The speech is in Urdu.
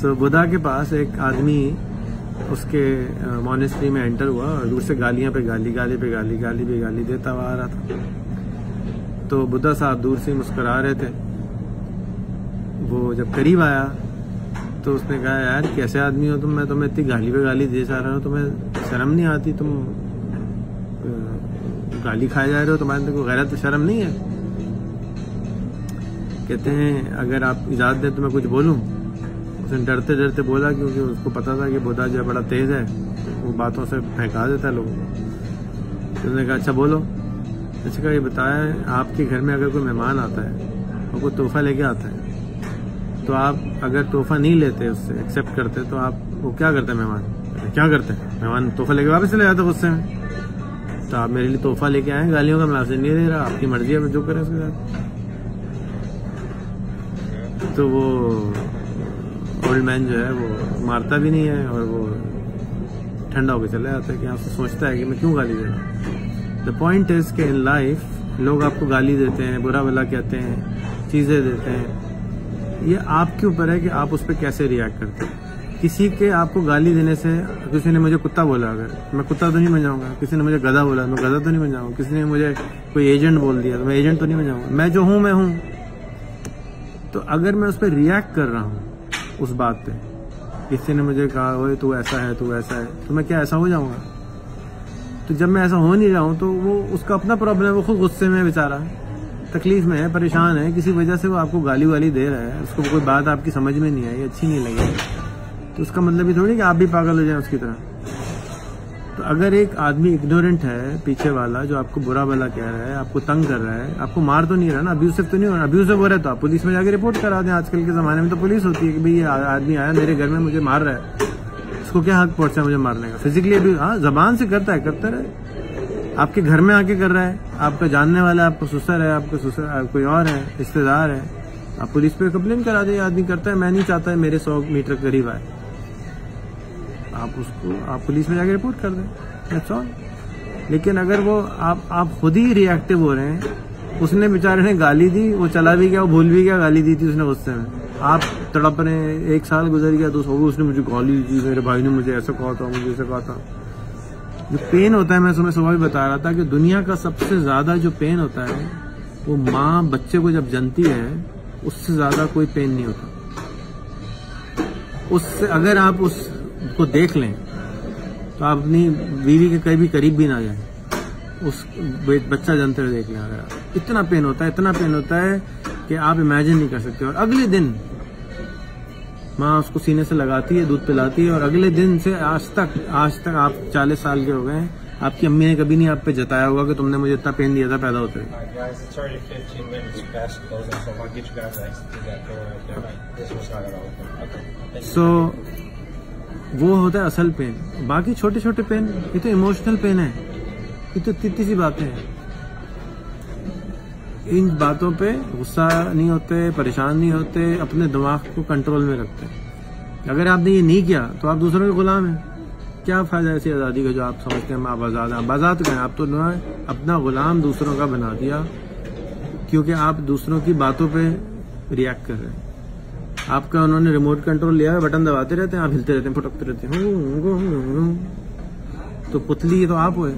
سو بدھا کے پاس ایک آدمی اس کے مونسٹری میں انٹر ہوا اور دور سے گالیاں پہ گالی گالی پہ گالی گالی پہ گالی دیتا ہوا آ رہا تھا تو بدھا صاحب دور سے مسکرا رہے تھے وہ جب قریب آیا تو اس نے کہا یار کیسے آدمی ہو تم میں تمہیں اتنی گالی پہ گالی دے جا رہا ہوں تمہیں شرم نہیں آتی تم گالی کھائے جا رہے ہو تمہارے کو غیرت شرم نہیں ہے کہتے ہیں اگر آپ اجازت دیں تو میں کچھ بولوں اس نے ڈرتے ڈرتے بولا کیونکہ اس کو پتا تھا کہ بودا جو ہے بڑا تیز ہے، وہ باتوں سے پھینکا دیتا ہے لوگوں کو۔ اس نے کہا اچھا بولو۔ اچھا کہا، یہ بتایا آپ کے گھر میں اگر کوئی مہمان آتا ہے اور کوئی تحفہ لے کے آتا ہے۔ تو آپ اگر تحفہ نہیں لیتے، اس سے ایکسیپٹ کرتے، تو آپ وہ کیا کرتے ہیں مہمان؟ کیا کرتے ہیں؟ مہمان تحفہ لے کے واپس چلے جاتے غصے میں۔ تو آپ میرے لیے تحفہ لے کے آئے، گالیوں کا میں آپ سے نہیں دے رہا، آپ کی مرضی ہے جو کرے اس کے ساتھ۔ تو وہ اولڈ مین جو ہے وہ مارتا بھی نہیں ہے اور وہ ٹھنڈا ہو کے چلا جاتا ہے کہ آپ سے سوچتا ہے کہ میں کیوں گالی دے رہا ہوں دا پوائنٹ از کہ ان لائف لوگ آپ کو گالی دیتے ہیں برا بلا کہتے ہیں چیزیں دیتے ہیں یہ آپ کے اوپر ہے کہ آپ اس پہ کیسے ریئیکٹ کرتے ہیں کسی کے آپ کو گالی دینے سے کسی نے مجھے کتا بولا اگر میں کتا تو نہیں بن جاؤں گا کسی نے مجھے گدا بولا میں گدا تو نہیں بن جاؤں گا کسی نے مجھے کوئی ایجنٹ بول دیا تو میں ایجنٹ تو نہیں بن جاؤں گا میں جو ہوں میں ہوں تو اگر میں اس پہ ریئیکٹ کر رہا ہوں اس بات پہ۔ کسی نے مجھے کہا ہوئے تو ایسا ہے، تو ایسا ہے۔ تو میں کیا ایسا ہو جاؤں گا؟ تو جب میں ایسا ہو نہیں رہا ہوں، تو وہ اس کا اپنا پرابلم ہے، وہ خود غصے میں بیچارہ۔ تکلیف میں ہے، پریشان ہے، کسی وجہ سے وہ آپ کو گالی والی دے رہا ہے۔ اس کو کوئی بات آپ کی سمجھ میں نہیں آئی، اچھی نہیں لگی۔ تو اس کا مطلب یہ تھوڑی کہ آپ بھی پاگل ہو جائیں اس کی طرح۔ تو اگر ایک آدمی اگنورینٹ ہے، پیچھے والا، جو آپ کو برا بلا کہہ رہا ہے، آپ کو تنگ کر رہا ہے، آپ کو مار تو نہیں رہا نا؟ ابیوسو تو نہیں ہو رہا؟ ابیوسو ہو رہا ہے تو آپ پولیس میں جا کے رپورٹ کرا دیں۔ آج کل کے زمانے میں تو پولیس ہوتی ہے کہ بھائی یہ آدمی آیا، میرے گھر میں مجھے مار رہا ہے۔ اس کو کیا حق پہنچا ہے مجھے مارنے کا؟ فزیکلی ابھی ہاں زبان سے کرتا ہے، کرتا رہے۔ آپ کے گھر میں آ کے کر رہا ہے۔ آپ کا جاننے والا ہے آپ کا سسر ہے، آپ کا سسر کوئی اور ہے رشتے دار ہے۔ آپ پولیس پہ کمپلین کرا دیں آدمی کرتا ہے، میں نہیں چاہتا ہے میرے سو میٹر قریب آئے۔ آپ اس کو آپ پولیس میں جا کے رپورٹ کر دیں۔ لیکن اگر وہ آپ آپ خود ہی ریئیکٹو ہو رہے ہیں، اس نے بیچارے نے گالی دی، وہ چلا بھی گیا، وہ بھول بھی گیا، گالی دی تھی اس نے غصے میں۔ آپ تڑپ رہے ہیں، ایک سال گزر گیا تو اس نے مجھے گالی دی جی، میرے بھائی نے مجھے ایسا کہا تھا، مجھے ایسا کہا تھا۔ جو پین ہوتا ہے، میں تمہیں صبح بھی بتا رہا تھا کہ دنیا کا سب سے زیادہ جو پین ہوتا ہے، وہ ماں بچے کو جب جنتی ہے، اس سے زیادہ کوئی پین نہیں ہوتا۔ اس سے اگر آپ اس کو دیکھ لیں تو آپ اپنی بیوی کے کہیں بھی قریب بھی نہ جائیں۔ اس بچہ ہوئے دیکھ لیں۔ اگر اتنا پین ہوتا ہے اتنا پین ہوتا ہے کہ آپ امیجن نہیں کر سکتے۔ اور اگلے دن ماں اس کو سینے سے لگاتی ہے دودھ پلاتی ہے اور اگلے دن سے آج تک آج تک آپ چالیس سال کے ہو گئے ہیں۔ آپ کی امی نے کبھی نہیں آپ پہ جتایا ہوگا کہ تم نے مجھے اتنا پین دیا تھا پیدا ہوتے سو وہ ہوتا ہے اصل پین باقی چھوٹے چھوٹے پین یہ تو ایموشنل پین ہے. یہ تو اتنی سی باتیں ہیں. ان باتوں پہ غصہ نہیں ہوتے، پریشان نہیں ہوتے، اپنے دماغ کو کنٹرول میں رکھتے اگر آپ نے یہ نہیں کیا تو آپ دوسروں کے غلام ہیں. کیا فائدہ ایسی آزادی کا جو آپ سمجھتے ہیں؟ آپ آزاد ہیں. آزاد کہیں؟ آپ تو اپنا غلام دوسروں کا بنا دیا، کیونکہ آپ دوسروں کی باتوں پہ ریئیکٹ کر رہے ہیں. آپ کا انہوں نے ریموٹ کنٹرول لیا ہے بٹن دباتے رہتے ہیں آپ ہلتے رہتے ہیں پھٹکتے رہتے ہیں تو پتلی تو آپ ہوئے